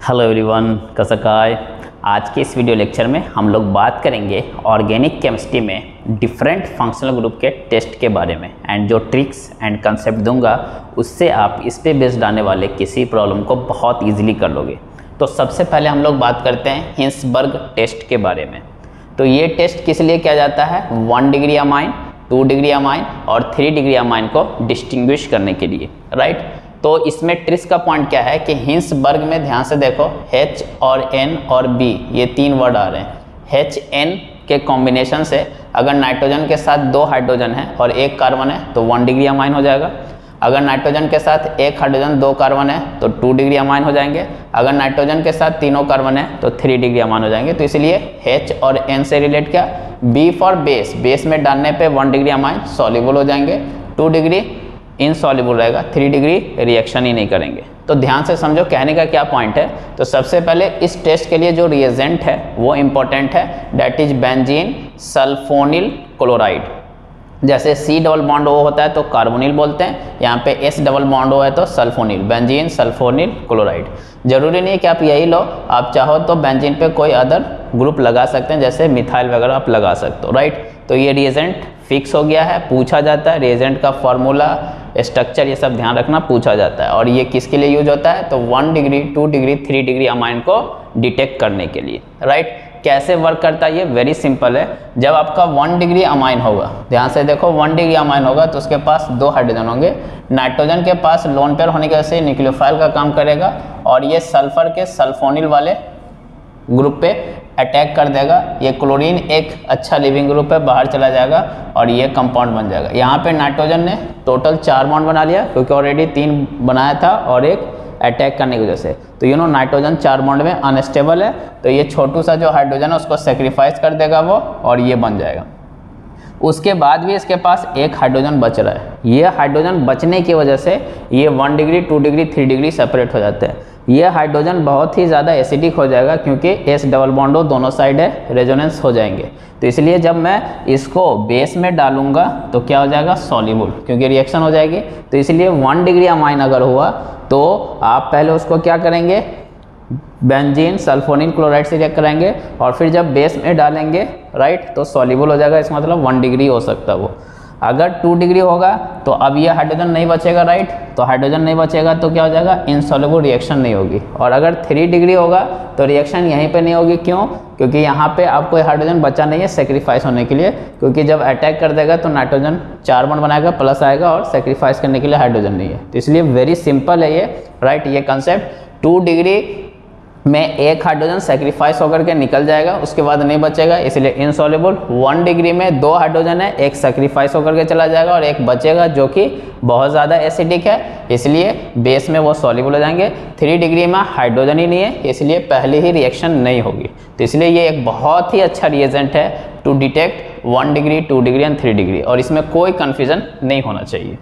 Hello everyone कसकाय आज के इस वीडियो लेक्चर में हम लोग बात करेंगे ऑर्गेनिक केमिस्ट्री में डिफरेंट फंक्शनल ग्रुप के टेस्ट के बारे में। एंड जो ट्रिक्स एंड कंसेप्ट दूँगा, उससे आप इस पे बेस्ड आने वाले किसी प्रॉब्लम को बहुत इजीली कर लोगे। तो सबसे पहले हम लोग बात करते हैं हिंसबर्ग टेस्ट के बारे में। तो ये टेस्ट किस लिए किया जाता है? One degree amine two degree amine और थ्री डिग्री अमाइन को डिस्टिंग्विश करने के लिए। राइट तो इसमें ट्रिस का पॉइंट क्या है कि हिंस वर्ग में ध्यान से देखो, H और N और B, ये तीन वर्ड आ रहे हैं। H, N के कॉम्बिनेशन से अगर नाइट्रोजन के साथ दो हाइड्रोजन है और एक कार्बन है तो वन डिग्री अमाइन हो जाएगा। अगर नाइट्रोजन के साथ एक हाइड्रोजन दो कार्बन है तो टू डिग्री अमाइन हो जाएँगे। अगर नाइट्रोजन के साथ तीनों कार्बन है तो थ्री डिग्री अमाइन हो जाएँगे। तो इसलिए H और एन से रिलेट क्या? बी फॉर बेस बेस में डालने पे वन डिग्री अमाइन सॉल्युबल हो जाएँगे। टू डिग्री इनसॉल्युबल रहेगा। थ्री डिग्री रिएक्शन ही नहीं करेंगे। तो ध्यान से समझो, कहने का क्या पॉइंट है? तो सबसे पहले इस टेस्ट के लिए जो रिएजेंट है, वो इंपॉर्टेंट है। That is benzene sulphonyl chloride जैसे सी डबल बॉन्ड ओ होता है तो कार्बोनिल बोलते हैं। यहाँ पे एस डबल बॉन्ड ओ है तो सल्फोनिल बेंजीन सल्फोनिल क्लोराइड ज़रूरी नहीं है कि आप यही लो। आप चाहो तो बेंजीन पे कोई अदर ग्रुप लगा सकते हैं, जैसे मिथाइल वगैरह आप लगा सकते हो राइट तो ये रिएजेंट फिक्स हो गया है, पूछा जाता है रिएजेंट का फॉर्मूला स्ट्रक्चर ये सब ध्यान रखना, पूछा जाता है। और ये किसके लिए यूज़ होता है? तो one degree two degree three degree amine को डिटेक्ट करने के लिए राइट कैसे वर्क करता है ये? वेरी सिंपल है। जब आपका वन डिग्री अमाइन होगा, ध्यान से देखो वन डिग्री अमाइन होगा तो उसके पास दो हाइड्रोजन होंगे। नाइट्रोजन के पास लोन पेयर होने की वजह से न्यूक्लियोफाइल का काम करेगा। और ये सल्फ़र के सल्फोनिल वाले ग्रुप पे अटैक कर देगा। ये क्लोरीन एक अच्छा लिविंग ग्रुप है, बाहर चला जाएगा और ये कंपाउंड बन जाएगा। यहाँ पे नाइट्रोजन ने टोटल चार बॉन्ड बना लिया, क्योंकि ऑलरेडी तीन बनाया था और एक अटैक करने की वजह से। तो यू नो नाइट्रोजन चार बॉन्ड में अनस्टेबल है तो ये छोटू सा जो हाइड्रोजन है, उसको सेक्रीफाइस कर देगा वो और ये बन जाएगा। उसके बाद भी इसके पास एक हाइड्रोजन बच रहा है। ये हाइड्रोजन बचने की वजह से ये one degree two degree three degree separate हो जाते हैं। ये हाइड्रोजन बहुत ही ज़्यादा एसिडिक हो जाएगा क्योंकि एस डबल बॉन्डो दोनों साइड है रेजोनेंस हो जाएँगे। तो इसलिए जब मैं इसको बेस में डालूँगा तो क्या हो जाएगा? सॉल्युबल क्योंकि रिएक्शन हो जाएगी। तो इसलिए वन डिग्री अमाइन अगर हुआ तो आप पहले उसको क्या करेंगे? बेंजीन सल्फोनिन क्लोराइड से रिएक्ट कराएँगे और फिर जब बेस में डालेंगे राइट तो सॉल्युबल हो जाएगा। इसका मतलब वन डिग्री हो सकता है वो। अगर टू डिग्री होगा तो अब ये हाइड्रोजन नहीं बचेगा राइट तो हाइड्रोजन नहीं बचेगा तो क्या हो जाएगा? इनसॉल्युबल रिएक्शन नहीं होगी। और अगर थ्री डिग्री होगा तो रिएक्शन यहीं पे नहीं होगी। क्यों? क्योंकि यहाँ पे आपको हाइड्रोजन बचा नहीं है सेक्रीफाइस होने के लिए। क्योंकि जब अटैक कर देगा तो नाइट्रोजन चार बन बनाएगा प्लस आएगा और सेक्रीफाइस करने के लिए हाइड्रोजन नहीं है। तो इसलिए वेरी सिंपल है ये राइट ये कंसेप्ट टू डिग्री में एक हाइड्रोजन सेक्रीफाइस होकर के निकल जाएगा, उसके बाद नहीं बचेगा, इसलिए इनसॉल्युबल वन डिग्री में दो हाइड्रोजन है, एक सेक्रीफाइस होकर के चला जाएगा और एक बचेगा जो कि बहुत ज़्यादा एसिडिक है, इसलिए बेस में वो सॉल्युबल हो जाएँगे। थ्री डिग्री में हाइड्रोजन ही नहीं है, इसलिए पहले ही रिएक्शन नहीं होगी। तो इसलिए ये एक बहुत ही अच्छा रिएजेंट है to detect one degree two degree and three degree और इसमें कोई कन्फ्यूज़न नहीं होना चाहिए।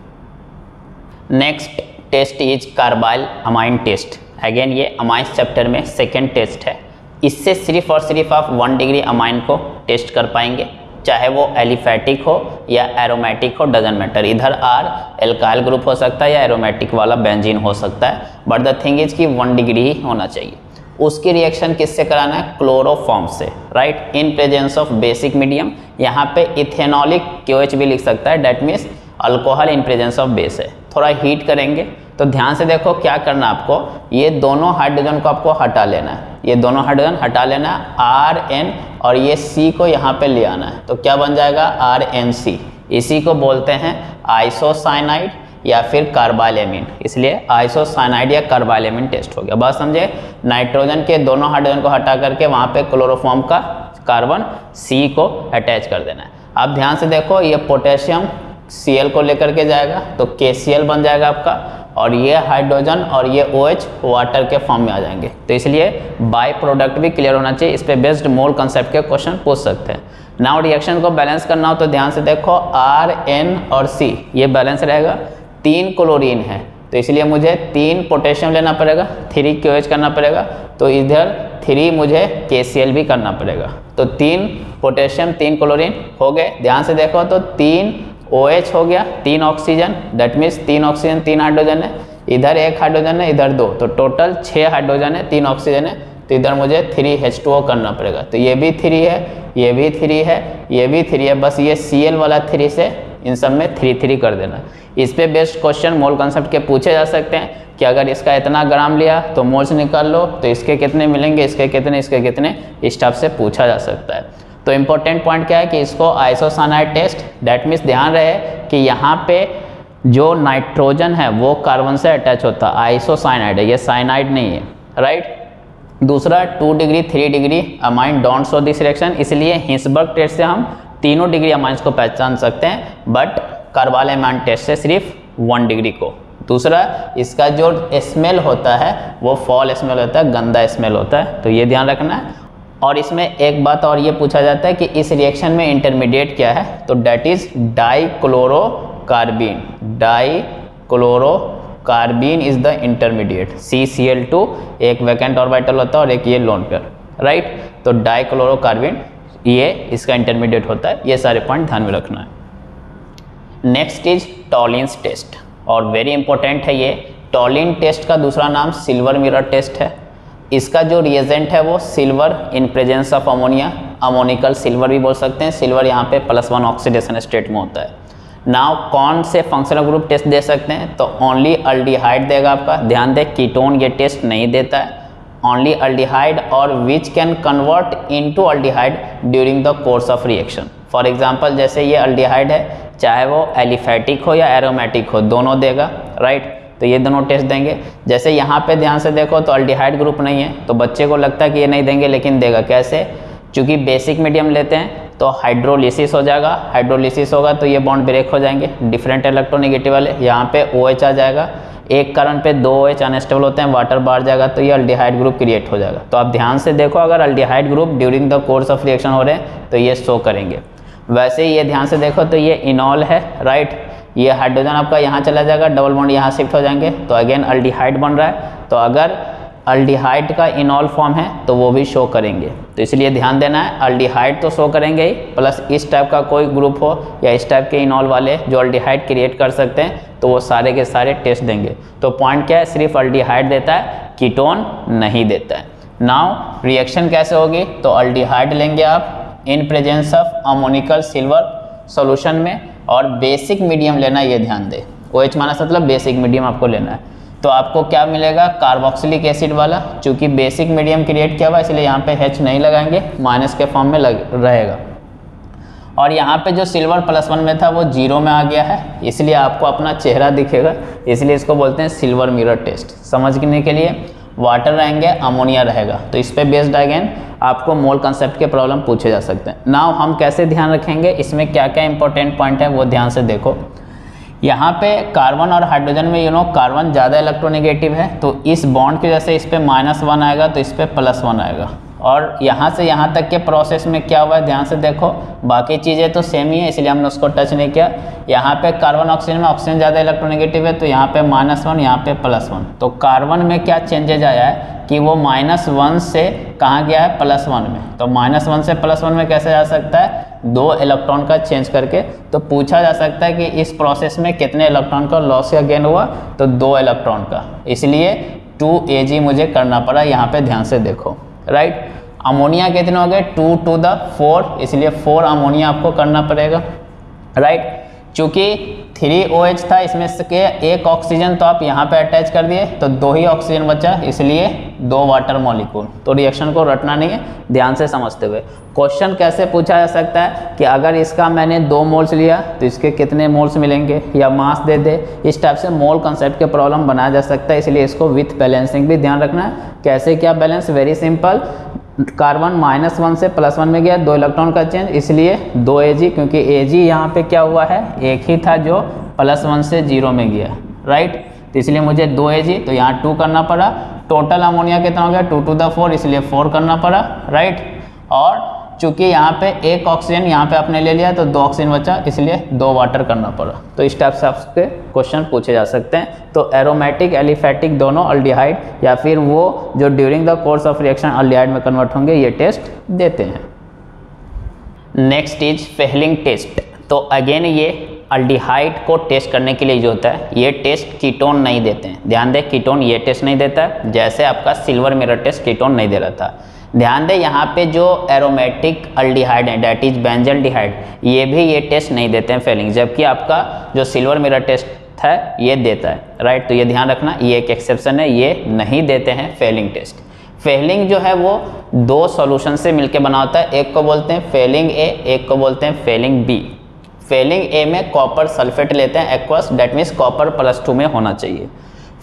Next test is carbylamine test again ये अमाइंस चैप्टर में सेकेंड टेस्ट है। इससे सिर्फ़ और सिर्फ़ आप वन डिग्री अमाइन को टेस्ट कर पाएँगे। चाहे वो एलिफैटिक हो या एरोमेटिक हो डजन मैटर इधर आर एल्काइल ग्रुप हो सकता है या एरोमेटिक वाला बेंजीन हो सकता है। बट द थिंग इज़ कि वन डिग्री ही होना चाहिए। उसकी रिएक्शन किससे कराना है? क्लोरोफॉर्म से right in presence of basic medium यहाँ पे इथेनॉलिक क्यू भी लिख सकता है। That means alcohol in presence of base है। थोड़ा हीट करेंगे तो ध्यान से देखो क्या करना आपको। ये दोनों हाइड्रोजन को आपको हटा लेना है। ये दोनों हाइड्रोजन हटा लेना है आर एन और ये सी को यहाँ पे ले आना है। तो क्या बन जाएगा? आर एन सी इसी को बोलते हैं आइसोसाइनाइड या फिर कार्बाइलेमिन इसलिए आइसोसाइनाइड या कार्बाइलेमिन टेस्ट हो गया। बात समझे? नाइट्रोजन के दोनों हाइड्रोजन को हटा करके वहाँ पे क्लोरोफॉर्म का कार्बन सी को अटैच कर देना है। अब ध्यान से देखो, ये पोटेशियम Cl को लेकर के जाएगा तो KCl बन जाएगा आपका, और ये हाइड्रोजन और ये ओ OH वाटर के फॉर्म में आ जाएँगे। तो इसलिए बाय प्रोडक्ट भी क्लियर होना चाहिए, इस पर बेस्ड मोल कंसेप्ट के क्वेश्चन पूछ सकते हैं। नाउ रिएक्शन को बैलेंस करना हो तो ध्यान से देखो आर एन और सी ये बैलेंस रहेगा। तीन क्लोरीन है तो इसलिए मुझे तीन पोटेशियम लेना पड़ेगा थ्री क्यू करना पड़ेगा तो इधर थ्री मुझे के सी एल भी करना पड़ेगा। तो तीन पोटेशियम तीन क्लोरीन हो गए। ध्यान से देखो तो तीन ओ OH हो गया, तीन ऑक्सीजन दैट मीन्स तीन ऑक्सीजन तीन हाइड्रोजन है। इधर एक हाइड्रोजन है, इधर दो। तो टोटल छः हाइड्रोजन है, तीन ऑक्सीजन है। तो इधर मुझे थ्री एच टू ओ करना पड़ेगा। तो ये भी थ्री है, ये भी थ्री है, ये भी थ्री है। बस ये सी एल वाला थ्री से इन सब में थ्री थ्री कर देना। इस पर बेस्ट क्वेश्चन मोल कंसेप्ट के पूछे जा सकते हैं कि अगर इसका इतना ग्राम लिया तो मोल्स निकाल लो। तो इसके कितने मिलेंगे, इसके कितने इसके कितने? इस टाइप से पूछा जा सकता है। तो इम्पोर्टेंट पॉइंट क्या है कि इसको आइसोसानाइड टेस्ट डेट मीन्स ध्यान रहे कि यहाँ पे जो नाइट्रोजन है, वो कार्बन से अटैच होता है आइसोसाइनाइड है, ये साइनाइड नहीं है राइट दूसरा two degree three degree amine don't show this reaction इसलिए हिंसबर्ग टेस्ट से हम तीनों डिग्री अमाइंस को पहचान सकते हैं बट कार्बाल एमान टेस्ट से सिर्फ़ वन डिग्री को। दूसरा, इसका जो स्मेल होता है, वो फॉल स्मेल होता है, गंदा स्मेल होता है तो ये ध्यान रखना है। और इसमें एक बात और ये पूछा जाता है कि इस रिएक्शन में इंटरमीडिएट क्या है? तो that is dicarbene dichlorocarbene is the intermediate C C L two एक वैकेंट ऑर्बिटल होता है और एक ये लोन पेयर राइट तो डाई कार्बीन ये इसका इंटरमीडिएट होता है. ये सारे पॉइंट ध्यान में रखना है. नेक्स्ट इज़ टॉलिन्स टेस्ट और वेरी इंपॉर्टेंट है ये. टॉलिन टेस्ट का दूसरा नाम सिल्वर मिरर टेस्ट है. इसका जो रिएजेंट है वो silver in presence of ammonia ammoniacal silver भी बोल सकते हैं। सिल्वर यहाँ पे प्लस वन ऑक्सीडेशन स्टेट में होता है। नाउ कौन से फंक्शनल ग्रुप टेस्ट दे सकते हैं? तो ओनली अल्डिहाइड देगा आपका। ध्यान दे कीटोन ये टेस्ट नहीं देता है। ओनली अल्डिहाइड और which can convert into aldehyde during the course of reaction for example जैसे ये अल्डिहाइड है, चाहे वो एलिफेटिक हो या एरोमेटिक हो, दोनों देगा राइट तो ये दोनों टेस्ट देंगे। जैसे यहाँ पे ध्यान से देखो तो अल्डिहाइड ग्रुप नहीं है तो बच्चे को लगता है कि ये नहीं देंगे, लेकिन देगा। कैसे? चूँकि बेसिक मीडियम लेते हैं तो हाइड्रोलिसिस हो जाएगा। हाइड्रोलिसिस होगा तो ये बॉन्ड ब्रेक हो जाएँगे। डिफरेंट इलेक्ट्रोनिगेटिव वाले, यहाँ पे ओ OH आ जाएगा। एक कारण पे दो ओ OH अनस्टेबल होते हैं वाटर बाहर जाएगा तो ये अल्डिहाइड ग्रुप क्रिएट हो जाएगा। तो आप ध्यान से देखो, अगर aldehyde group during the course of reaction हो रहे हैं तो ये शो करेंगे। वैसे ये ध्यान से देखो तो ये इनॉल है राइट ये हाइड्रोजन आपका यहाँ चला जाएगा डबल बॉन्ड यहाँ शिफ्ट हो जाएँगे। तो अगेन अल्डिहाइड बन रहा है। तो अगर अल्डिहाइड का इनॉल फॉर्म है तो वो भी शो करेंगे। तो इसलिए ध्यान देना है अल्डिहाइड तो शो करेंगे ही प्लस इस टाइप का कोई ग्रुप हो या इस टाइप के इनॉल वाले जो अल्डिहाइड क्रिएट कर सकते हैं तो वो सारे के सारे टेस्ट देंगे। तो पॉइंट क्या है? सिर्फ़ अल्डिहाइड देता है कीटोन नहीं देता है। नाउ रिएक्शन कैसे होगी? तो अल्डिहाइड लेंगे आप। In presence of ammoniacal silver solution में और बेसिक मीडियम लेना ये ध्यान दे। ओ एच माइनस मतलब बेसिक मीडियम आपको लेना है। तो आपको क्या मिलेगा? कार्बोक्सिलिक एसिड वाला, चूँकि बेसिक मीडियम क्रिएट किया हुआ इसलिए यहाँ पे एच नहीं लगाएँगे माइनस के फॉर्म में लग रहेगा। और यहाँ पे जो सिल्वर प्लस वन में था, वो ज़ीरो में आ गया है। इसलिए आपको अपना चेहरा दिखेगा। इसलिए इसको बोलते हैं सिल्वर मिरर टेस्ट समझने के लिए वाटर रहेंगे, अमोनिया रहेगा। तो इस पर बेस्ड अगेन आपको मोल कंसेप्ट के प्रॉब्लम पूछे जा सकते हैं। नाव हम कैसे ध्यान रखेंगे? इसमें क्या क्या इंपॉर्टेंट पॉइंट है, वो ध्यान से देखो। यहाँ पे कार्बन और हाइड्रोजन में यू नो कार्बन ज़्यादा इलेक्ट्रोनिगेटिव है तो इस बॉन्ड की वजह से इस पर माइनस वन आएगा तो इस पर प्लस वन आएगा। और यहाँ से यहाँ तक के प्रोसेस में क्या हुआ है? ध्यान से देखो। बाकी चीज़ें तो सेम ही है, इसलिए हमने उसको टच नहीं किया। यहाँ पे कार्बन ऑक्सीजन में ऑक्सीजन ज़्यादा इलेक्ट्रोनेगेटिव है तो यहाँ पे माइनस वन यहाँ पे प्लस वन तो कार्बन में क्या चेंजेज आया है कि वो माइनस वन से कहाँ गया है? प्लस वन में। तो माइनस वन से प्लस वन में कैसे जा सकता है? दो इलेक्ट्रॉन का चेंज करके। तो पूछा जा सकता है कि इस प्रोसेस में कितने इलेक्ट्रॉन का लॉस या गेन हुआ? तो दो इलेक्ट्रॉन का। इसलिए टू ए मुझे करना पड़ा, यहाँ पे ध्यान से देखो। राइट अमोनिया कितने हो गए? टू टू द फोर इसलिए फोर अमोनिया आपको करना पड़ेगा। राइट चूँकि थ्री ओ OH था, इसमें से एक ऑक्सीजन तो आप यहाँ पे अटैच कर दिए तो दो ही ऑक्सीजन बचा, इसलिए दो वाटर मॉलिक्यूल तो रिएक्शन को रटना नहीं है, ध्यान से समझते हुए. क्वेश्चन कैसे पूछा जा सकता है कि अगर इसका मैंने दो मोल्स लिया तो इसके कितने मोल्स मिलेंगे? या मास दे दे. इस टाइप से मोल कंसेप्ट के प्रॉब्लम बनाया जा सकता है, इसलिए इसको विथ बैलेंसिंग भी ध्यान रखना है. कैसे क्या balance very simple carbon minus one से प्लस वन में गया, दो इलेक्ट्रॉन का चेंज, इसलिए दो ए जी क्योंकि ए जी यहाँ पर क्या हुआ है? एक ही था जो प्लस वन से ज़ीरो में गया राइट तो इसलिए मुझे दो ए जी तो यहाँ टू करना पड़ा। टोटल अमोनिया कितना हो गया? टू टू द फोर इसलिए फोर करना पड़ा राइट और चूँकि यहाँ पे एक ऑक्सीजन यहाँ पे आपने ले लिया तो दो ऑक्सीजन बचा, इसलिए दो वाटर करना पड़ा। तो इस टाइप से आपके क्वेश्चन पूछे जा सकते हैं। तो एरोमेटिक एलिफेटिक दोनों अल्डिहाइड या फिर वो जो during the course of reaction aldehyde में कन्वर्ट होंगे, ये टेस्ट देते हैं। नेक्स्ट इज़ फेहलिंग टेस्ट तो अगेन ये अल्डिहाइड को टेस्ट करने के लिए जो होता है, ये टेस्ट कीटोन नहीं देते हैं। ध्यान दें कीटोन ये टेस्ट नहीं देता जैसे आपका सिल्वर मिरर टेस्ट कीटोन नहीं दे रहा था। ध्यान दें, यहाँ पे जो एरोमेटिक अल्डिहाइड है डैट इज़ बेंजल डिहाइड ये भी ये टेस्ट नहीं देते हैं फेलिंग जबकि आपका जो सिल्वर मिरर टेस्ट है, ये देता है राइट तो ये ध्यान रखना, ये एक एक्सेप्शन है, ये नहीं देते हैं फेलिंग टेस्ट फेलिंग जो है वो दो सॉल्यूशन से मिलकर बना होता है, एक को बोलते हैं फेलिंग ए एक को बोलते हैं फेलिंग बी फेलिंग ए में कॉपर सल्फेट लेते हैं aqueous that means copper plus two में होना चाहिए.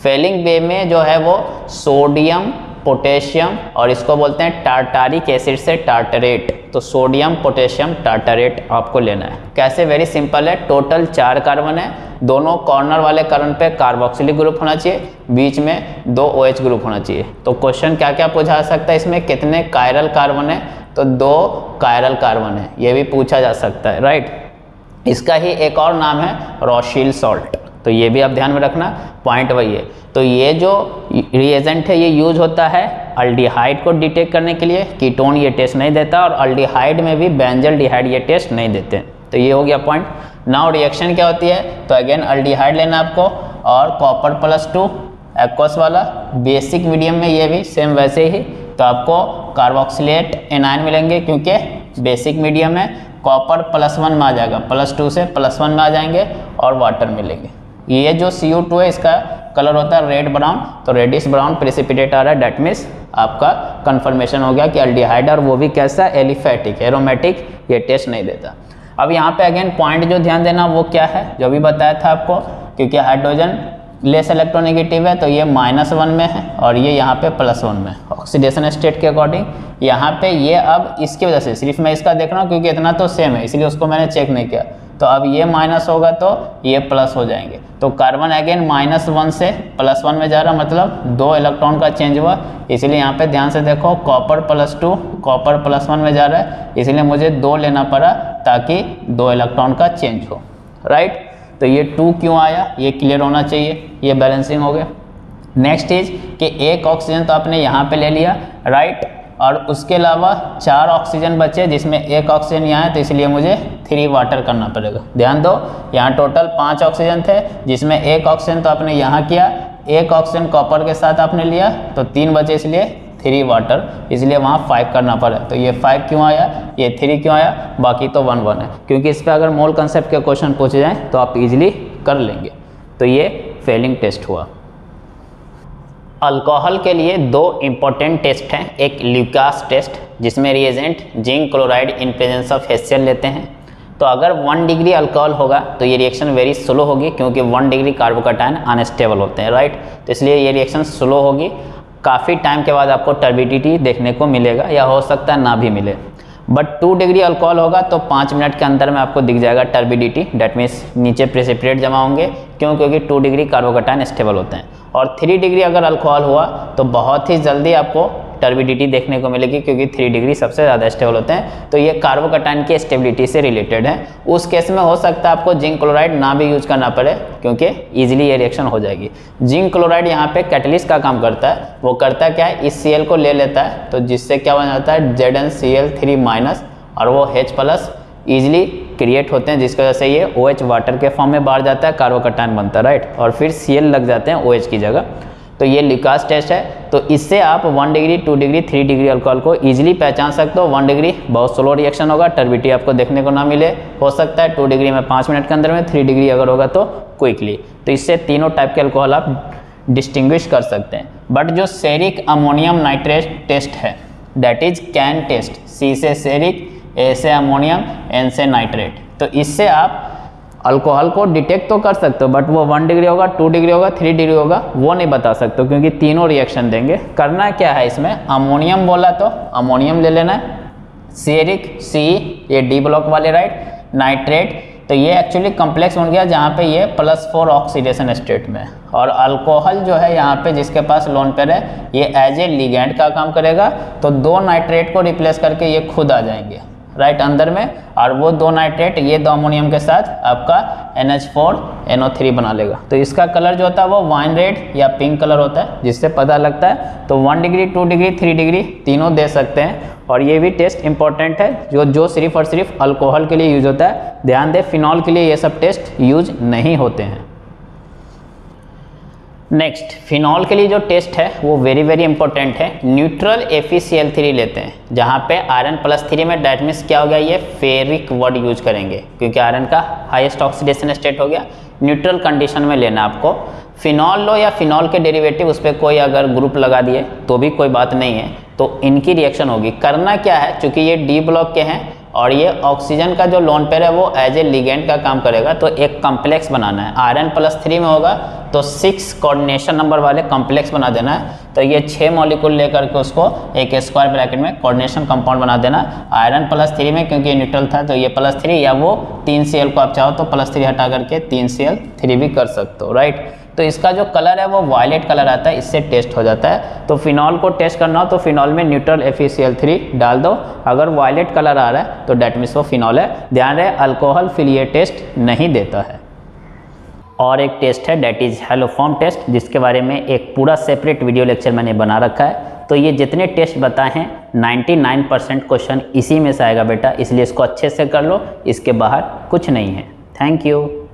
फेलिंग बे में जो है वो सोडियम पोटेशियम और इसको बोलते हैं टार्टारिक एसिड से टार्टरेट। तो सोडियम, पोटेशियम, टार्टरेट आपको लेना है। कैसे? वेरी सिंपल है। टोटल चार कार्बन है। दोनों कॉर्नर वाले कार्बन पे कार्बोक्सिलिक ग्रुप होना चाहिए। बीच में दो ओ OH ग्रुप होना चाहिए। तो क्वेश्चन क्या क्या पूछा जा सकता है इसमें? कितने कायरल कार्बन है? तो दो कायरल कार्बन है। ये भी पूछा जा सकता है राइट इसका ही एक और नाम है रोशिल सॉल्ट तो ये भी आप ध्यान में रखना पॉइंट वही है। तो ये जो रिएजेंट है, ये यूज़ होता है अल्डिहाइड को डिटेक्ट करने के लिए कीटोन ये टेस्ट नहीं देता और अल्डिहाइड में भी बेंजल डिहाइड ये टेस्ट नहीं देते। तो ये हो गया पॉइंट नाउ रिएक्शन क्या होती है? तो अगेन अल्डिहाइड लेना आपको और कॉपर प्लस टू एक्वस वाला। बेसिक मीडियम में ये भी सेम वैसे ही। तो आपको कार्बोक्सिलेट एनाइन मिलेंगे क्योंकि बेसिक मीडियम में कॉपर प्लस वन में आ जाएगा। प्लस टू से प्लस वन में आ जाएँगे और वाटर मिलेंगे। ये जो सी है, इसका कलर होता है रेड ब्राउन तो रेडिश ब्राउन प्रेसिपिटेट आ रहा है. डेट मीन्स आपका कंफर्मेशन हो गया कि अल्डिहाइड और वो भी कैसा एलिफेटिक एरोमेटिक ये टेस्ट नहीं देता. अब यहाँ पे अगेन पॉइंट जो ध्यान देना, वो क्या है? जो भी बताया था आपको, क्योंकि हाइड्रोजन लेस इलेक्ट्रोनेगेटिव है तो ये माइनस वन में है और ये यहाँ पे प्लस वन में ऑक्सीडेशन स्टेट के अकॉर्डिंग यहाँ पे ये अब इसकी वजह से, सिर्फ़ मैं इसका देख रहा हूँ, क्योंकि इतना तो सेम है, इसलिए उसको मैंने चेक नहीं किया. तो अब ये माइनस होगा तो ये प्लस हो जाएँगे। तो कार्बन अगेन माइनस वन से प्लस वन में जा रहा मतलब दो इलेक्ट्रॉन का चेंज हुआ, इसलिए यहाँ पे ध्यान से देखो, copper plus two, copper plus one में जा रहा है, इसलिए मुझे दो लेना पड़ा ताकि दो इलेक्ट्रॉन का चेंज हो। राइट तो ये टू क्यों आया? ये क्लियर होना चाहिए, ये बैलेंसिंग हो गया। नेक्स्ट इज़ कि एक ऑक्सीजन तो आपने यहाँ पे ले लिया राइट और उसके अलावा चार ऑक्सीजन बचे, जिसमें एक ऑक्सीजन यहाँ है तो इसलिए मुझे थ्री वाटर करना पड़ेगा। ध्यान दो, यहाँ टोटल पाँच ऑक्सीजन थे, जिसमें एक ऑक्सीजन तो आपने यहाँ किया, एक ऑक्सीजन कॉपर के साथ आपने लिया तो तीन बचे इसलिए थ्री वाटर इसलिए वहाँ फाइव करना पड़ा। तो ये फाइव क्यों आया? ये थ्री क्यों आया? बाकी तो वन वन है। क्योंकि इस पर अगर मोल कंसेप्ट के क्वेश्चन पूछे जाएँ तो आप इजीली कर लेंगे। तो ये फेलिंग टेस्ट हुआ। अल्कोहल के लिए दो इम्पोर्टेंट टेस्ट हैं। एक ल्यूकास टेस्ट जिसमें reagent zinc chloride in presence of HCl लेते हैं। तो अगर वन डिग्री अल्कोहल होगा तो ये रिएक्शन वेरी स्लो होगी, क्योंकि वन डिग्री कार्बोकटाइन अनस्टेबल होते हैं राइट तो इसलिए ये रिएक्शन स्लो होगी। काफ़ी टाइम के बाद आपको टर्बिडिटी देखने को मिलेगा, या हो सकता है ना भी मिले। बट टू डिग्री अल्कोहल होगा तो पाँच मिनट के अंदर में आपको दिख जाएगा टर्बिडिटी डेट मीन्स नीचे प्रेसिपरेट जमा होंगे। क्यों? क्योंकि टू डिग्री कार्बोकटाइन स्टेबल होते हैं। और थ्री डिग्री अगर अल्कोहल हुआ तो बहुत ही जल्दी आपको टर्बिडिटी देखने को मिलेगी, क्योंकि थ्री डिग्री सबसे ज़्यादा स्टेबल होते हैं। तो ये कार्बोकटाइन की स्टेबिलिटी से रिलेटेड है। उस केस में हो सकता है आपको जिंक क्लोराइड ना भी यूज़ करना पड़े, क्योंकि ईजिली ये रिएक्शन हो जाएगी। जिंक क्लोराइड यहाँ पे कैटलिस्ट का काम करता है। वो करता क्या है? इस सी को ले लेता है। तो जिससे क्या बन जाता है? Z N C L three minus और वो एच प्लस ईजिली क्रिएट होते हैं, जिसकी वजह से ये ओ OH वाटर के फॉर्म में बाहर जाता है कार्बोकटाइन बनता है राइट और फिर सी लग जाते हैं ओ OH की जगह। तो ये लिकास टेस्ट है। तो इससे आप one degree two degree three degree alcohol को इजीली पहचान सकते हो। वन डिग्री बहुत स्लो रिएक्शन होगा। टर्बिटी आपको देखने को ना मिले। हो सकता है टू डिग्री में पाँच मिनट के अंदर में थ्री डिग्री अगर होगा तो क्विकली तो इससे तीनों टाइप के अल्कोहल आप डिस्टिंग्विश कर सकते हैं। बट जो सेरिक अमोनियम नाइट्रेट टेस्ट है that is CAN test C से सेरिक ए से अमोनियम एन से नाइट्रेट तो इससे आप अल्कोहल को डिटेक्ट तो कर सकते हो बट वो वन डिग्री होगा टू डिग्री होगा थ्री डिग्री होगा, वो नहीं बता सकते क्योंकि तीनों रिएक्शन देंगे। करना क्या है इसमें? अमोनियम बोला तो अमोनियम ले लेना है। सीरिक सी ये डी ब्लॉक वाले राइट नाइट्रेट तो ये एक्चुअली कम्प्लेक्स बन गया, जहाँ पे ये प्लस फोर ऑक्सीडेशन स्टेट में। और अल्कोहल जो है यहाँ पे जिसके पास लोन पेयर है, ये एज ए लिगेंड का काम करेगा तो दो नाइट्रेट को रिप्लेस करके ये खुद आ जाएँगे। राइट अंदर में, और वो दो नाइट्रेट, ये दो अमोनियम के साथ आपका NH4NO3 बना लेगा। तो इसका कलर जो होता है वो वाइन रेड या पिंक कलर होता है, जिससे पता लगता है। तो one degree two degree three degree तीनों दे सकते हैं। और ये भी टेस्ट इंपॉर्टेंट है, जो जो सिर्फ़ और सिर्फ़ अल्कोहल के लिए यूज़ होता है। ध्यान दें फिनॉल के लिए ये सब टेस्ट यूज़ नहीं होते हैं। नेक्स्ट फिनॉल के लिए जो टेस्ट है, वो वेरी वेरी इंपॉर्टेंट है. न्यूट्रल एफिसियल थ्री लेते हैं, जहाँ पे आयरन प्लस थ्री में डेट मीन्स क्या हो गया, ये फेरिक वर्ड यूज़ करेंगे, क्योंकि आयरन का हाईएस्ट ऑक्सीडेशन स्टेट हो गया. न्यूट्रल कंडीशन में लेना आपको. फिनॉल लो या फिनॉल के डेरिवेटिव उस पर कोई अगर ग्रुप लगा दिए तो भी कोई बात नहीं है. तो इनकी रिएक्शन होगी. करना क्या है, चूँकि ये डी ब्लॉक के हैं और ये ऑक्सीजन का जो लोन पेयर है, वो एज ए लिगेंड का काम करेगा। तो एक कम्प्लेक्स बनाना है। आयरन प्लस थ्री में होगा तो सिक्स कोऑर्डिनेशन नंबर वाले कॉम्प्लेक्स बना देना है। तो ये छः मॉलिक्यूल लेकर के उसको एक स्क्वायर ब्रैकेट में कोऑर्डिनेशन कंपाउंड बना देना आयरन प्लस थ्री में, क्योंकि ये न्यूट्रल था तो ये प्लस थ्री या वो तीन सी को आप चाहो तो प्लस थ्री हटा करके तीन सी थ्री भी कर सकते हो राइट तो इसका जो कलर है वो वायलेट कलर आता है, इससे टेस्ट हो जाता है। तो फिनॉल को टेस्ट करना हो तो फिनॉल में न्यूट्रल एफ़ थ्री डाल दो। अगर वायलेट कलर आ रहा है तो डेट मीन्स वो फिनॉल है। ध्यान रहे अल्कोहल फिर ये टेस्ट नहीं देता है। और एक टेस्ट है डेट इज़ हेलोफॉर्म टेस्ट जिसके बारे में एक पूरा सेपरेट वीडियो लेक्चर मैंने बना रखा है। तो ये जितने टेस्ट बताए हैं 99 परसेंट क्वेश्चन इसी में से आएगा बेटा, इसलिए इसको अच्छे से कर लो, इसके बाहर कुछ नहीं है। Thank you